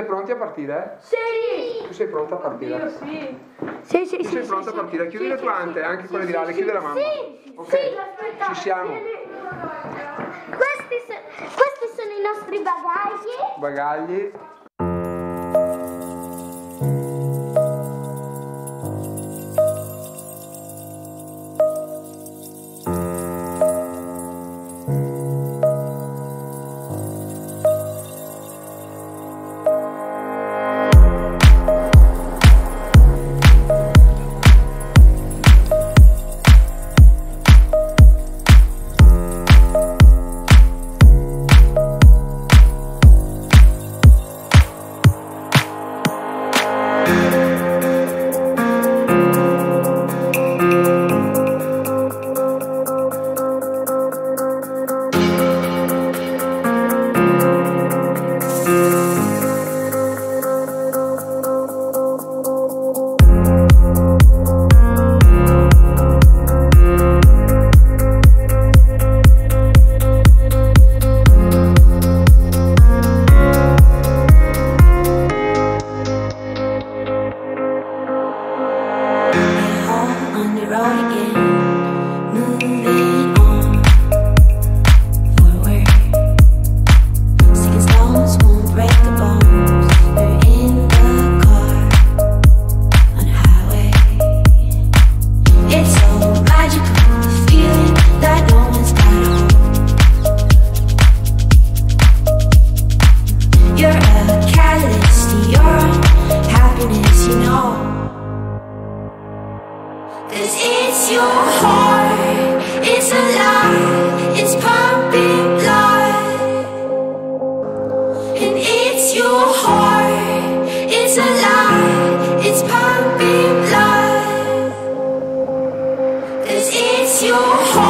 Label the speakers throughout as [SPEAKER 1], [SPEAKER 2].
[SPEAKER 1] Siete pronti a partire?
[SPEAKER 2] Sì!
[SPEAKER 1] Tu sei pronta a partire?
[SPEAKER 2] Sì!
[SPEAKER 3] Sì, sì,
[SPEAKER 1] Tu
[SPEAKER 3] sì.
[SPEAKER 1] sei
[SPEAKER 3] sì,
[SPEAKER 1] pronta a
[SPEAKER 3] sì.
[SPEAKER 1] partire? Chiudi le tue ante, anche quelle di là, le chiude la mamma.
[SPEAKER 3] Sì,
[SPEAKER 1] Ok,
[SPEAKER 3] sì,
[SPEAKER 1] ci siamo.
[SPEAKER 3] Questi, so- questi sono i nostri bagagli.
[SPEAKER 1] Bagagli.
[SPEAKER 4] for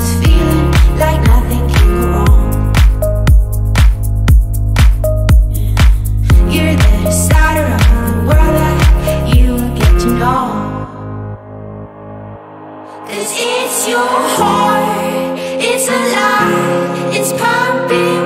[SPEAKER 4] Cause it's your heart, it's alive, it's pumping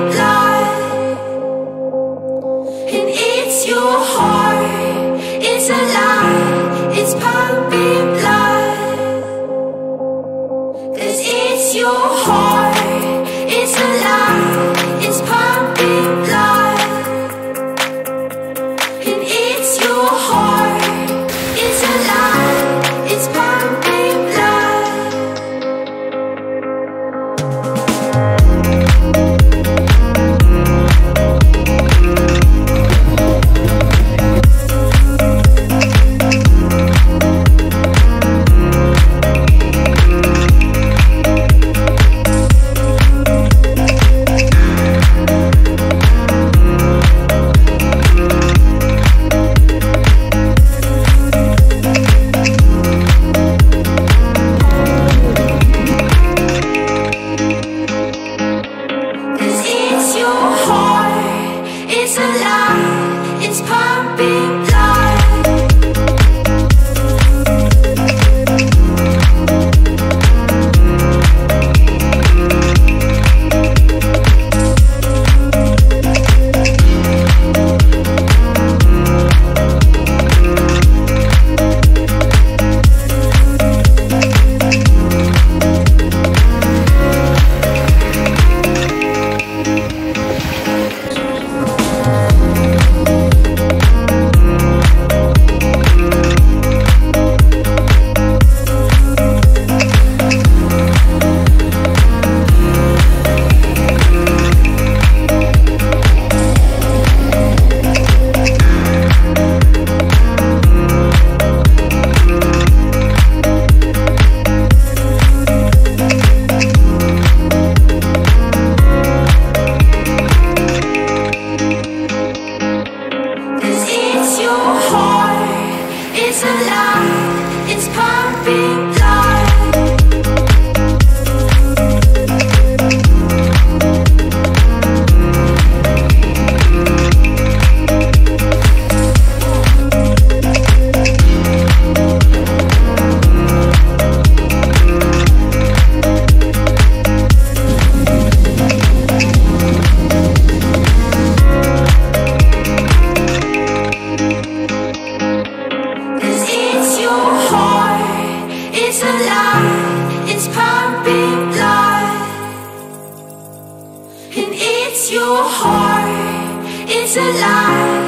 [SPEAKER 4] it's your heart, it's alive.